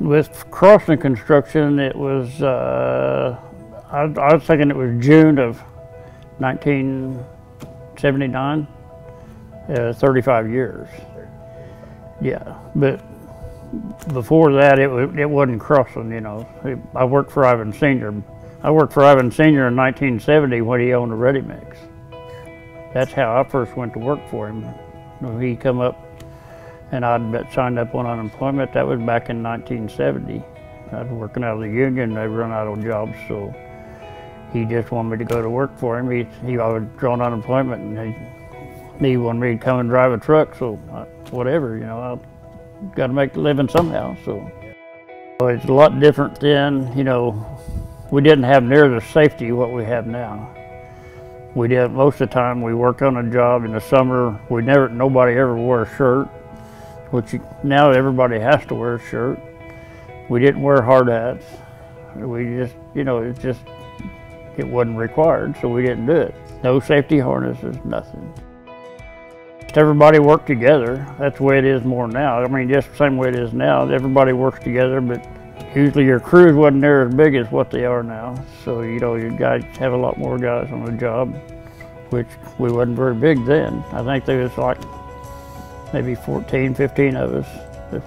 With Crossland Construction, it was, uh, I, I was thinking it was June of 1979, uh, 35 years. Yeah, but before that, it, was, it wasn't Crossland, you know. I worked for Ivan Sr. I worked for Ivan Sr. in 1970 when he owned a Ready Mix. That's how I first went to work for him. He come up and I'd signed up on unemployment, that was back in 1970. I was working out of the union, they run out of jobs, so he just wanted me to go to work for him. He, he I was drawn unemployment and he, he wanted me to come and drive a truck, so I, whatever, you know, I've got to make a living somehow, so. It's a lot different then, you know, we didn't have near the safety what we have now. We did most of the time we worked on a job in the summer. We never nobody ever wore a shirt, which now everybody has to wear a shirt. We didn't wear hard hats. We just you know it just it wasn't required, so we didn't do it. No safety harnesses, nothing. Just everybody worked together. That's the way it is more now. I mean, just the same way it is now. Everybody works together, but Usually your crews wasn't near as big as what they are now. So, you know, you guys have a lot more guys on the job, which we wasn't very big then. I think there was like maybe 14, 15 of us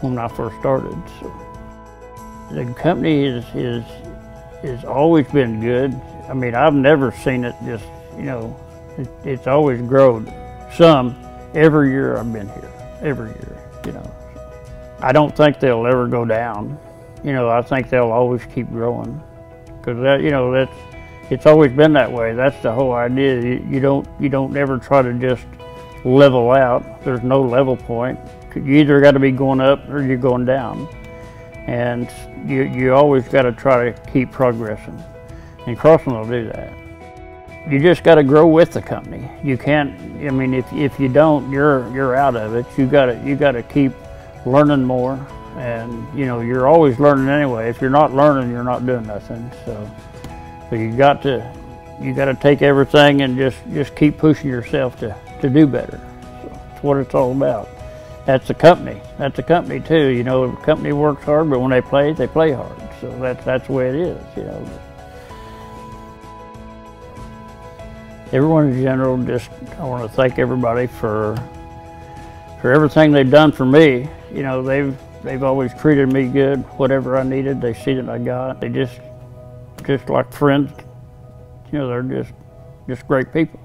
when I first started. So the company is, is, has always been good. I mean, I've never seen it just, you know, it, it's always grown some every year I've been here, every year, you know. I don't think they'll ever go down you know, I think they'll always keep growing. Because that, you know, that's, it's always been that way. That's the whole idea. You, you, don't, you don't ever try to just level out. There's no level point. You either got to be going up or you're going down. And you, you always got to try to keep progressing. And Crossland will do that. You just got to grow with the company. You can't, I mean, if, if you don't, you're, you're out of it. You got to, you got to keep learning more and you know you're always learning anyway if you're not learning you're not doing nothing so so you got to you got to take everything and just just keep pushing yourself to to do better that's what it's all about that's the company that's the company too you know the company works hard but when they play they play hard so that's that's the way it is you know everyone in general just i want to thank everybody for for everything they've done for me you know they've They've always treated me good. Whatever I needed, they see that I got. They just, just like friends. You know, they're just, just great people.